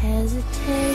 hesitate.